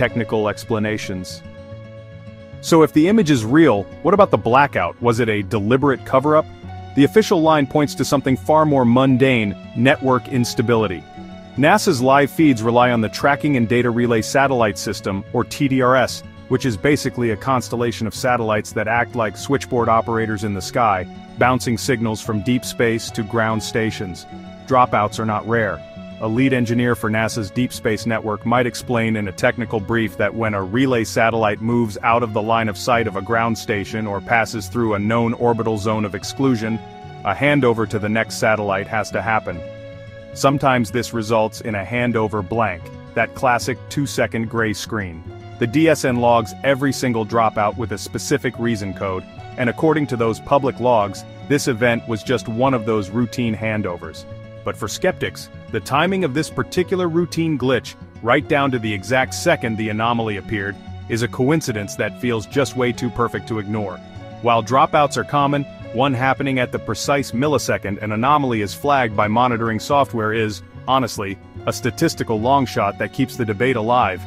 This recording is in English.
technical explanations. So if the image is real, what about the blackout? Was it a deliberate cover-up? The official line points to something far more mundane, network instability. NASA's live feeds rely on the Tracking and Data Relay Satellite System, or TDRS, which is basically a constellation of satellites that act like switchboard operators in the sky, bouncing signals from deep space to ground stations. Dropouts are not rare. A lead engineer for NASA's Deep Space Network might explain in a technical brief that when a relay satellite moves out of the line of sight of a ground station or passes through a known orbital zone of exclusion, a handover to the next satellite has to happen. Sometimes this results in a handover blank, that classic two-second gray screen. The DSN logs every single dropout with a specific reason code, and according to those public logs, this event was just one of those routine handovers. But for skeptics, the timing of this particular routine glitch, right down to the exact second the anomaly appeared, is a coincidence that feels just way too perfect to ignore. While dropouts are common, one happening at the precise millisecond an anomaly is flagged by monitoring software is, honestly, a statistical long shot that keeps the debate alive,